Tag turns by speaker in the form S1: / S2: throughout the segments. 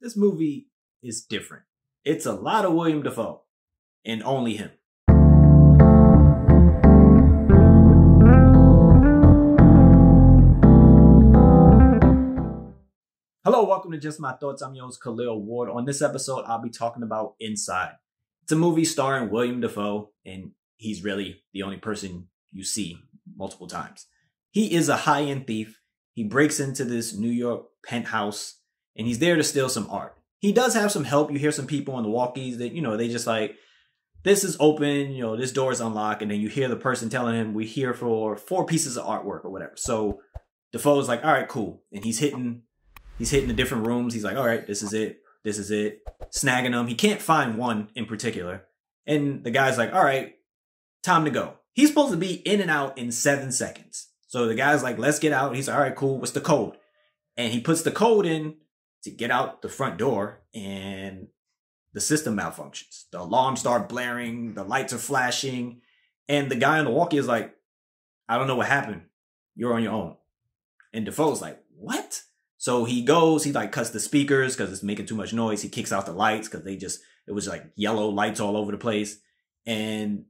S1: this movie is different. It's a lot of William Dafoe and only him. Hello, welcome to Just My Thoughts. I'm your host, Khaleel Ward. On this episode, I'll be talking about Inside. It's a movie starring William Dafoe, and he's really the only person you see multiple times. He is a high end thief. He breaks into this New York penthouse, and he's there to steal some art. He does have some help. You hear some people on the walkies that, you know, they just like, this is open, you know, this door is unlocked, and then you hear the person telling him, we're here for four pieces of artwork or whatever. So Dafoe's like, all right, cool. And he's hitting He's hitting the different rooms. He's like, all right, this is it. This is it. Snagging them. He can't find one in particular. And the guy's like, all right, time to go. He's supposed to be in and out in seven seconds. So the guy's like, let's get out. He's like, all right, cool. What's the code? And he puts the code in to get out the front door and the system malfunctions. The alarms start blaring, the lights are flashing, and the guy on the walkie is like, I don't know what happened. You're on your own. And Dafoe's like, what? So he goes, he like cuts the speakers because it's making too much noise. He kicks out the lights because they just it was like yellow lights all over the place. And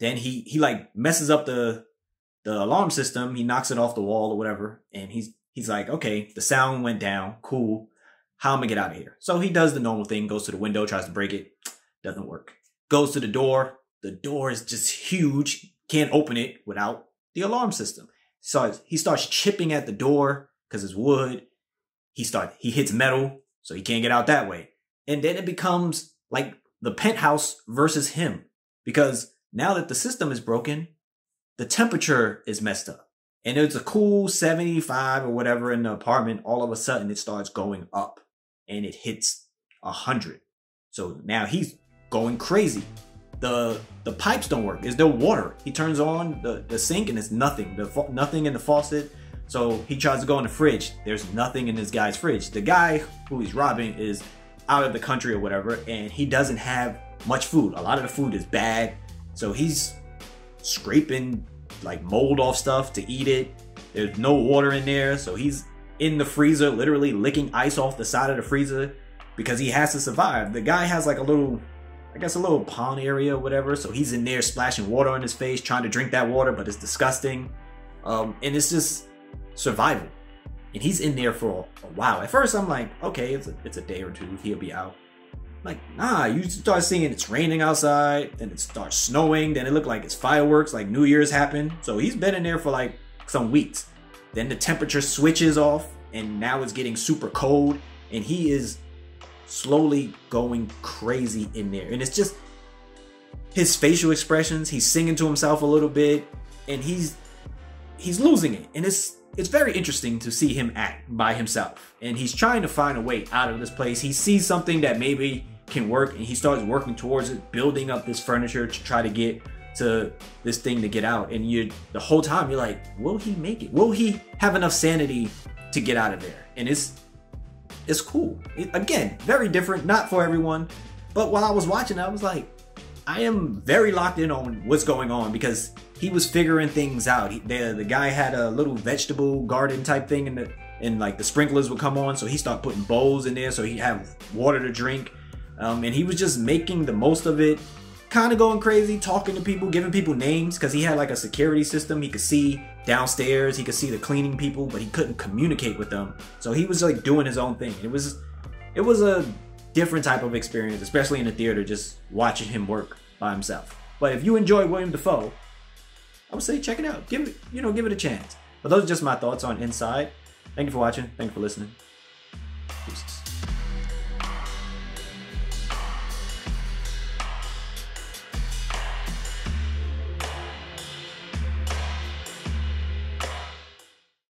S1: then he he like messes up the the alarm system. He knocks it off the wall or whatever. And he's he's like, okay, the sound went down. Cool. How am I gonna get out of here? So he does the normal thing, goes to the window, tries to break it, doesn't work. Goes to the door. The door is just huge. Can't open it without the alarm system. So he starts chipping at the door because it's wood he start he hits metal, so he can't get out that way. And then it becomes like the penthouse versus him because now that the system is broken, the temperature is messed up. And it's a cool 75 or whatever in the apartment. All of a sudden it starts going up and it hits 100. So now he's going crazy. The the pipes don't work. There's no water. He turns on the, the sink and it's nothing. The nothing in the faucet. So he tries to go in the fridge. There's nothing in this guy's fridge. The guy who he's robbing is out of the country or whatever, and he doesn't have much food. A lot of the food is bad. So he's scraping like mold off stuff to eat it. There's no water in there. So he's in the freezer, literally licking ice off the side of the freezer because he has to survive. The guy has like a little, I guess, a little pond area or whatever. So he's in there splashing water on his face, trying to drink that water, but it's disgusting. Um, and it's just survival. And he's in there for a, while. At first, I'm like, okay, it's a, it's a day or two. He'll be out. Like, nah, you start seeing it's raining outside, then it starts snowing, then it looked like it's fireworks, like New Year's happened. So he's been in there for like some weeks. Then the temperature switches off, and now it's getting super cold, and he is slowly going crazy in there. And it's just his facial expressions, he's singing to himself a little bit, and he's he's losing it. And it's it's very interesting to see him act by himself. And he's trying to find a way out of this place. He sees something that maybe can work and he starts working towards it, building up this furniture to try to get to this thing to get out. And you the whole time you're like, will he make it? Will he have enough sanity to get out of there? And it's it's cool. It, again, very different, not for everyone. But while I was watching, I was like, I am very locked in on what's going on because he was figuring things out. He, the the guy had a little vegetable garden type thing, and the and like the sprinklers would come on, so he started putting bowls in there, so he'd have water to drink, um, and he was just making the most of it. Kind of going crazy, talking to people, giving people names because he had like a security system. He could see downstairs, he could see the cleaning people, but he couldn't communicate with them. So he was like doing his own thing. It was, it was a different type of experience, especially in the theater, just watching him work by himself. But if you enjoy William Dafoe, I would say check it out. Give it, you know, give it a chance. But those are just my thoughts on Inside. Thank you for watching. Thank you for listening. Peace.